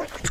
what?